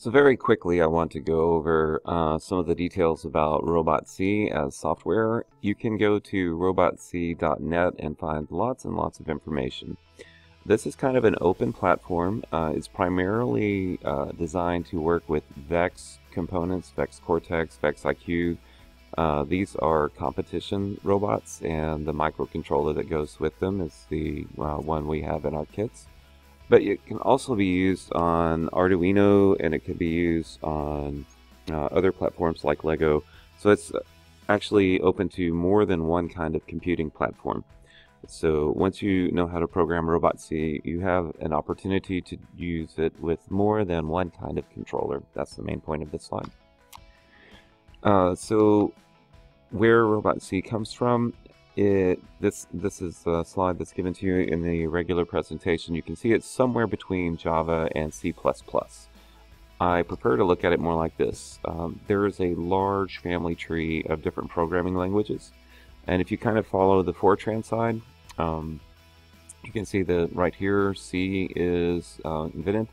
So very quickly, I want to go over uh, some of the details about RobotC as software. You can go to robotc.net and find lots and lots of information. This is kind of an open platform. Uh, it's primarily uh, designed to work with VEX components, VEX Cortex, VEX IQ. Uh, these are competition robots, and the microcontroller that goes with them is the uh, one we have in our kits. But it can also be used on Arduino and it can be used on uh, other platforms like Lego. So it's actually open to more than one kind of computing platform. So once you know how to program RobotC, you have an opportunity to use it with more than one kind of controller. That's the main point of this slide. Uh, so where RobotC comes from it this this is a slide that's given to you in the regular presentation. You can see it's somewhere between Java and C++. I prefer to look at it more like this. Um, there is a large family tree of different programming languages. And if you kind of follow the Fortran side, um, you can see that right here, C is uh, invented.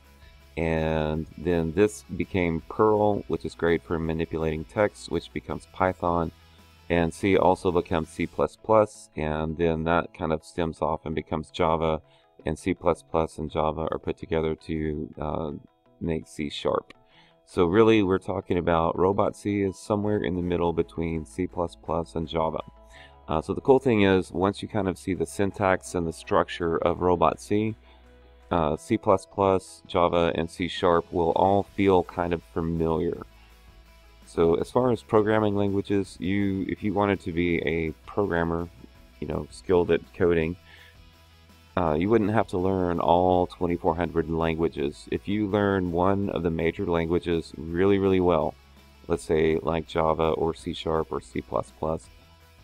And then this became Perl, which is great for manipulating text, which becomes Python and C also becomes C++, and then that kind of stems off and becomes Java, and C++ and Java are put together to uh, make C Sharp. So really, we're talking about Robot C is somewhere in the middle between C++ and Java. Uh, so the cool thing is, once you kind of see the syntax and the structure of RobotC, uh, C++, Java, and C Sharp will all feel kind of familiar. So as far as programming languages, you if you wanted to be a programmer, you know, skilled at coding, uh, you wouldn't have to learn all 2,400 languages. If you learn one of the major languages really, really well, let's say like Java or C Sharp or C++,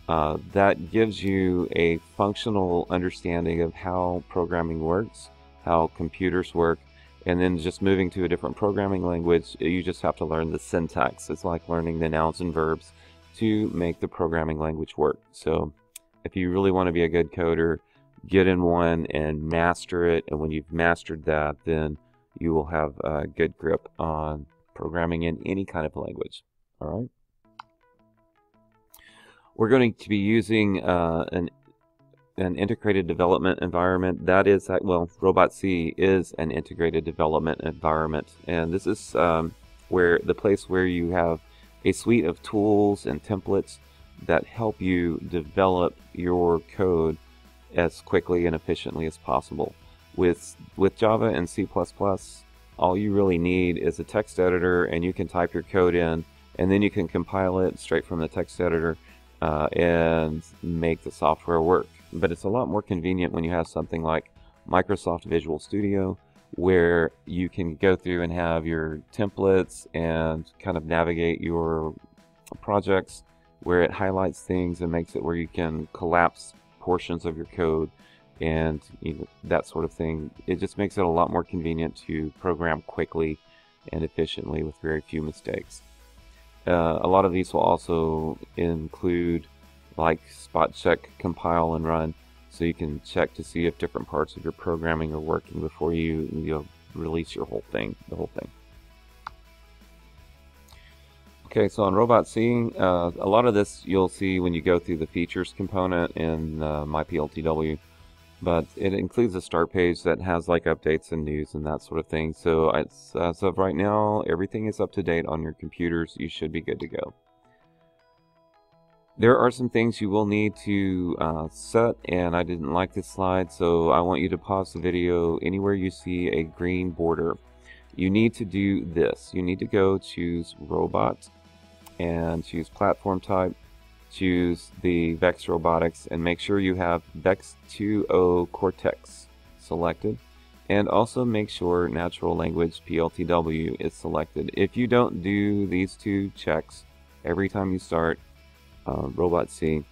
uh, that gives you a functional understanding of how programming works, how computers work, and then just moving to a different programming language, you just have to learn the syntax. It's like learning the nouns and verbs to make the programming language work. So if you really want to be a good coder, get in one and master it. And when you've mastered that, then you will have a good grip on programming in any kind of language. All right. We're going to be using uh, an an integrated development environment. That is, that well, RobotC is an integrated development environment. And this is um, where the place where you have a suite of tools and templates that help you develop your code as quickly and efficiently as possible. With, with Java and C++, all you really need is a text editor and you can type your code in and then you can compile it straight from the text editor uh, and make the software work but it's a lot more convenient when you have something like Microsoft Visual Studio where you can go through and have your templates and kind of navigate your projects where it highlights things and makes it where you can collapse portions of your code and you know, that sort of thing. It just makes it a lot more convenient to program quickly and efficiently with very few mistakes. Uh, a lot of these will also include like spot check, compile, and run. So you can check to see if different parts of your programming are working before you, you know, release your whole thing, the whole thing. Okay, so on RobotC, uh, a lot of this you'll see when you go through the features component in uh, MyPLTW, but it includes a start page that has like updates and news and that sort of thing. So as of right now, everything is up to date on your computers. You should be good to go. There are some things you will need to uh, set, and I didn't like this slide, so I want you to pause the video anywhere you see a green border. You need to do this. You need to go choose Robot, and choose Platform Type, choose the VEX Robotics, and make sure you have VEX 2.0 Cortex selected, and also make sure Natural Language PLTW is selected. If you don't do these two checks every time you start, uh, RobotC,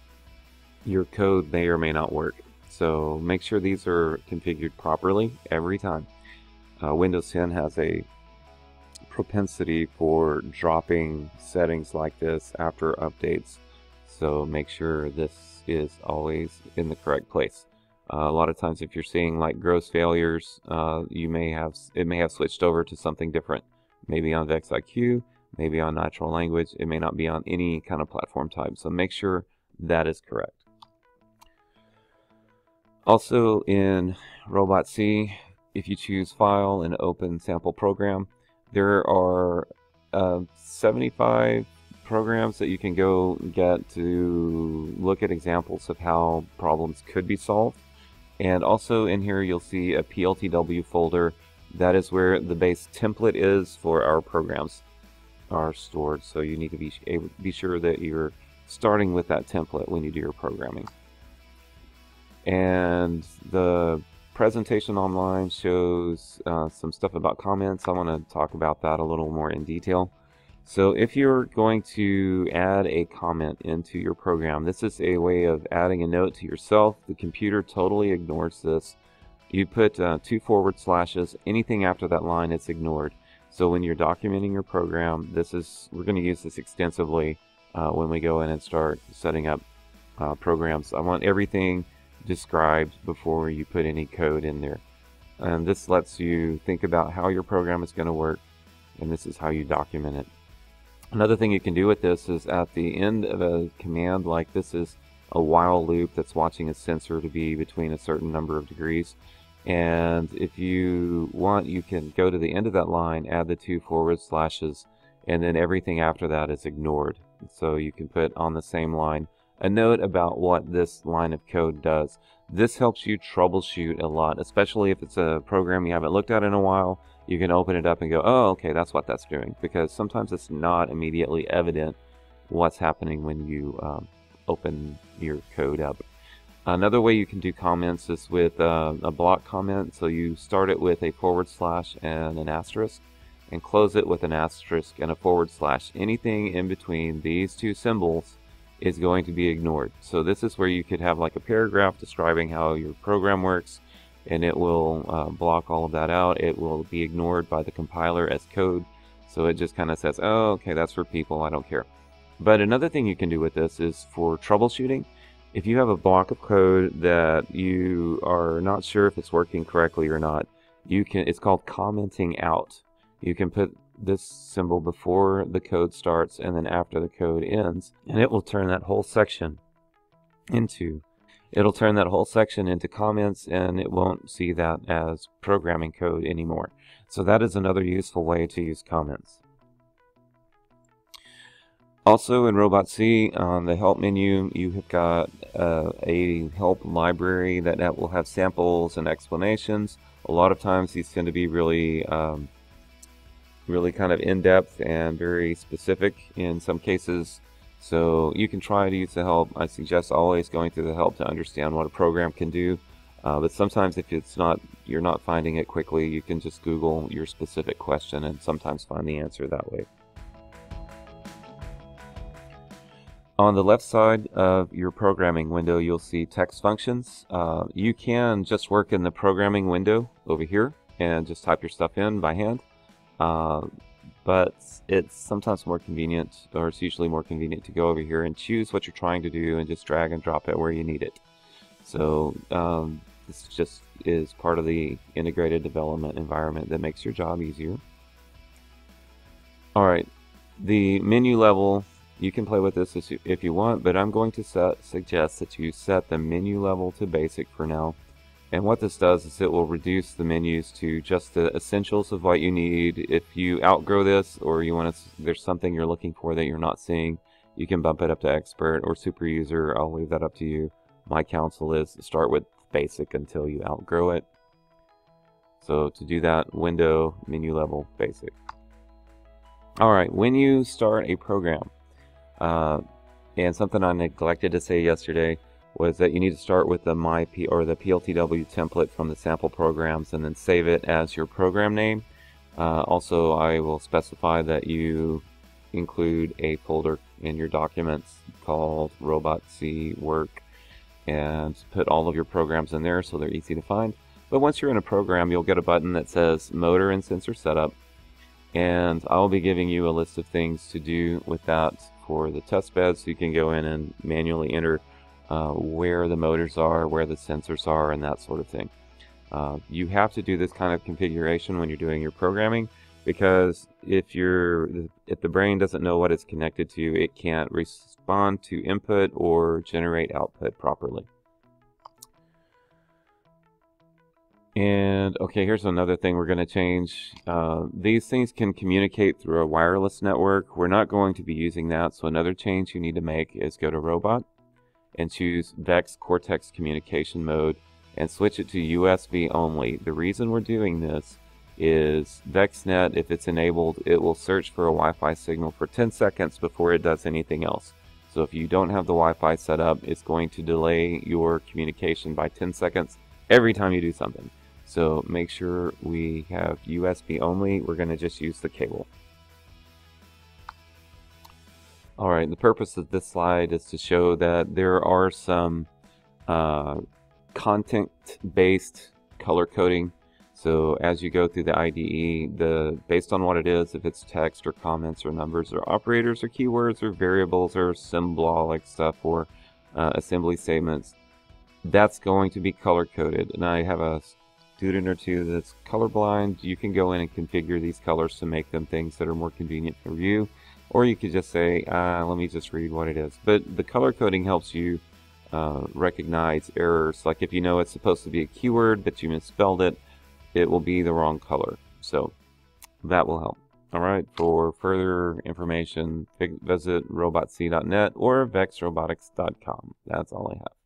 your code may or may not work. So make sure these are configured properly every time. Uh, Windows 10 has a propensity for dropping settings like this after updates. So make sure this is always in the correct place. Uh, a lot of times if you're seeing like gross failures, uh, you may have it may have switched over to something different. maybe on VexIQ, maybe on natural language. It may not be on any kind of platform type. So make sure that is correct. Also in Robot C, if you choose File and Open Sample Program, there are uh, 75 programs that you can go get to look at examples of how problems could be solved. And also in here you'll see a PLTW folder. That is where the base template is for our programs are stored. So you need to be, able, be sure that you're starting with that template when you do your programming. And the presentation online shows uh, some stuff about comments. I want to talk about that a little more in detail. So if you're going to add a comment into your program, this is a way of adding a note to yourself. The computer totally ignores this. You put uh, two forward slashes, anything after that line it's ignored. So when you're documenting your program, this is we're going to use this extensively uh, when we go in and start setting up uh, programs. I want everything described before you put any code in there. And this lets you think about how your program is going to work, and this is how you document it. Another thing you can do with this is at the end of a command like this is a while loop that's watching a sensor to be between a certain number of degrees. And if you want, you can go to the end of that line, add the two forward slashes, and then everything after that is ignored. So you can put on the same line a note about what this line of code does. This helps you troubleshoot a lot, especially if it's a program you haven't looked at in a while. You can open it up and go, oh, okay, that's what that's doing. Because sometimes it's not immediately evident what's happening when you um, open your code up. Another way you can do comments is with uh, a block comment. So you start it with a forward slash and an asterisk and close it with an asterisk and a forward slash. Anything in between these two symbols is going to be ignored. So this is where you could have like a paragraph describing how your program works and it will uh, block all of that out. It will be ignored by the compiler as code. So it just kind of says, oh, okay, that's for people. I don't care. But another thing you can do with this is for troubleshooting if you have a block of code that you are not sure if it's working correctly or not, you can it's called commenting out. You can put this symbol before the code starts and then after the code ends, and it will turn that whole section into it'll turn that whole section into comments and it won't see that as programming code anymore. So that is another useful way to use comments. Also in Robot C, on the help menu, you have got uh, a help library that, that will have samples and explanations. A lot of times these tend to be really, um, really kind of in-depth and very specific in some cases. So you can try to use the help. I suggest always going through the help to understand what a program can do. Uh, but sometimes if it's not, you're not finding it quickly, you can just Google your specific question and sometimes find the answer that way. On the left side of your programming window, you'll see text functions. Uh, you can just work in the programming window over here and just type your stuff in by hand. Uh, but it's sometimes more convenient, or it's usually more convenient to go over here and choose what you're trying to do and just drag and drop it where you need it. So um, this just is part of the integrated development environment that makes your job easier. All right, the menu level you can play with this if you want, but I'm going to set, suggest that you set the menu level to basic for now. And what this does is it will reduce the menus to just the essentials of what you need. If you outgrow this or you want to, there's something you're looking for that you're not seeing, you can bump it up to expert or super user. I'll leave that up to you. My counsel is start with basic until you outgrow it. So to do that, window, menu level, basic. Alright, when you start a program, uh, and something I neglected to say yesterday was that you need to start with the my P or the PLTW template from the sample programs and then save it as your program name. Uh, also, I will specify that you include a folder in your documents called Robot C Work and put all of your programs in there so they're easy to find. But once you're in a program, you'll get a button that says Motor and Sensor Setup, and I'll be giving you a list of things to do with that for the test bed so you can go in and manually enter uh, where the motors are, where the sensors are, and that sort of thing. Uh, you have to do this kind of configuration when you're doing your programming, because if you're if the brain doesn't know what it's connected to, it can't respond to input or generate output properly. And okay, here's another thing we're going to change. Uh, these things can communicate through a wireless network. We're not going to be using that. So another change you need to make is go to Robot and choose VEX Cortex communication mode and switch it to USB only. The reason we're doing this is VexNet, if it's enabled, it will search for a Wi-Fi signal for 10 seconds before it does anything else. So if you don't have the Wi-Fi set up, it's going to delay your communication by 10 seconds every time you do something. So make sure we have USB only. We're going to just use the cable. Alright, the purpose of this slide is to show that there are some uh, content-based color coding so as you go through the IDE, the based on what it is, if it's text or comments or numbers or operators or keywords or variables or symbolic stuff or uh, assembly statements, that's going to be color coded. And I have a student or two that's colorblind. You can go in and configure these colors to make them things that are more convenient for you. Or you could just say, uh, let me just read what it is. But the color coding helps you uh, recognize errors. Like if you know it's supposed to be a keyword, but you misspelled it, it will be the wrong color. So that will help. All right, for further information, visit robotc.net or vexrobotics.com. That's all I have.